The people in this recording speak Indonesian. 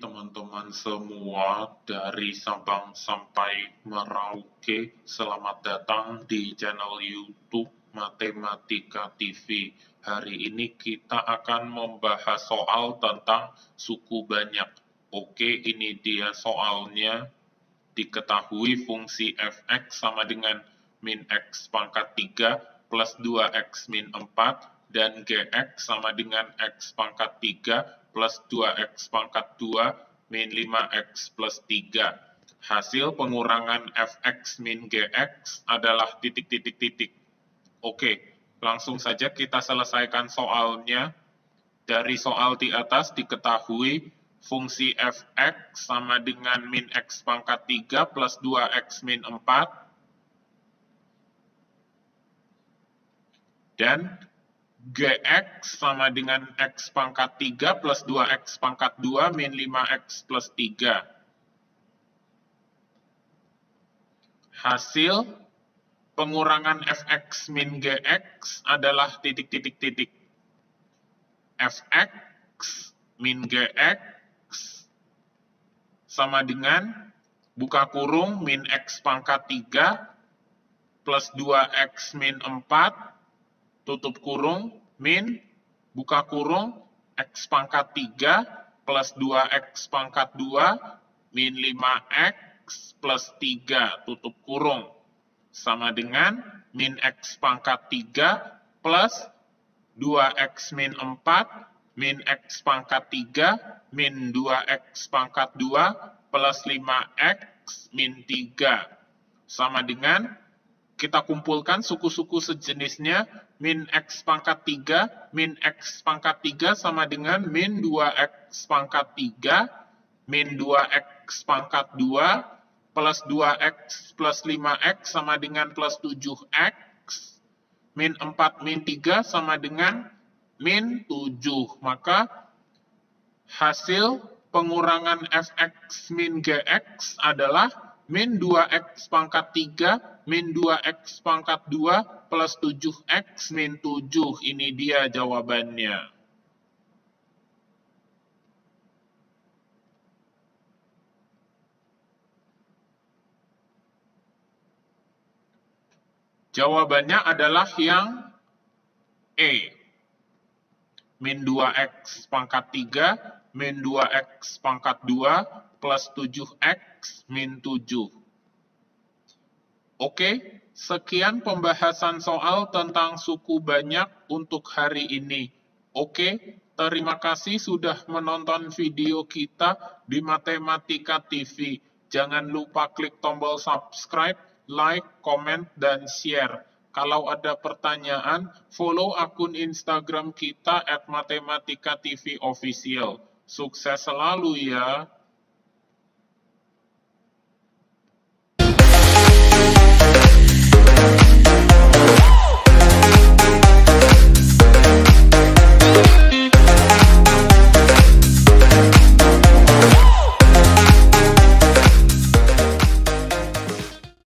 teman-teman semua dari Sabang sampai Merauke. Selamat datang di channel YouTube Matematika TV. Hari ini kita akan membahas soal tentang suku banyak. Oke, ini dia soalnya. Diketahui fungsi fx sama dengan min x pangkat 3 plus 2x min 4 dan gx sama dengan x pangkat 3 plus 2x pangkat 2 min 5x plus 3. Hasil pengurangan fx min gx adalah titik-titik-titik. Oke, langsung saja kita selesaikan soalnya. Dari soal di atas diketahui fungsi fx sama dengan min x pangkat 3 plus 2x min 4. Dan Gx sama dengan X pangkat 3 plus 2X pangkat 2 min 5X plus 3. Hasil pengurangan Fx min Gx adalah titik-titik-titik. Fx min Gx sama dengan buka kurung min X pangkat 3 plus 2X min 4 tutup kurung, min, buka kurung, X pangkat 3 plus 2X pangkat 2 min 5X plus 3 tutup kurung. Sama dengan min X pangkat 3 plus 2X min 4 min X pangkat 3 min 2X pangkat 2 plus 5X min 3. Sama dengan kita kumpulkan suku-suku sejenisnya min x pangkat 3 min x pangkat 3 sama dengan min 2x pangkat 3 min 2x pangkat 2 plus 2x plus 5x sama dengan plus 7x min 4 min 3 sama dengan min 7 maka hasil pengurangan fx min gx adalah min 2x pangkat 3, min 2x pangkat 2, plus 7x min 7. Ini dia jawabannya. Jawabannya adalah yang E. Min 2x pangkat 3, min 2x pangkat 2, plus 7X min 7. Oke, sekian pembahasan soal tentang suku banyak untuk hari ini. Oke, terima kasih sudah menonton video kita di Matematika TV. Jangan lupa klik tombol subscribe, like, comment, dan share. Kalau ada pertanyaan, follow akun Instagram kita at Matematika TV Official. Sukses selalu ya!